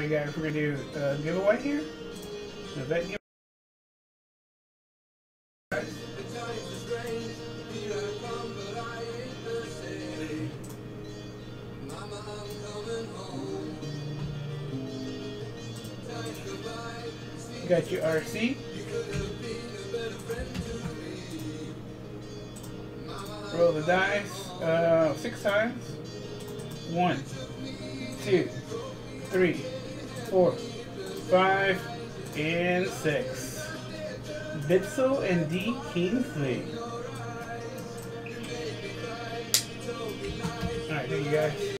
Alright guys, we're gonna do a giveaway here. Giveaway. Got your RC. Roll the dice uh, six times. One, two, three, four, five, and six. Bitzel and D. Kingsley. Alright, thank you guys.